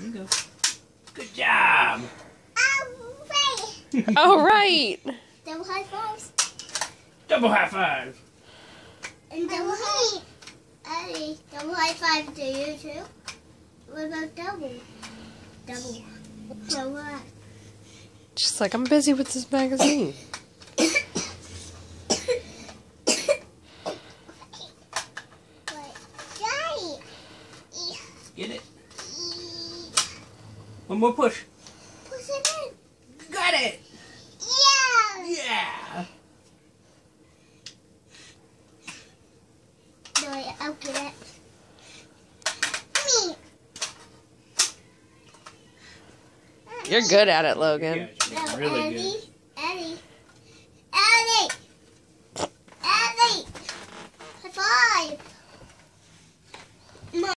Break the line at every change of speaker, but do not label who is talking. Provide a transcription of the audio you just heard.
you go. Good job.
Oh, right.
Double high fives.
Double high five.
And double high. Eddie, double high five to you too. What about double? Double. So what?
Just like, I'm busy with this magazine.
Get it. One more push.
Push it in.
Got it.
Yeah.
Yeah.
No, wait, I'll get it. Me.
You're good at it, Logan.
Yeah, really
Eddie.
good.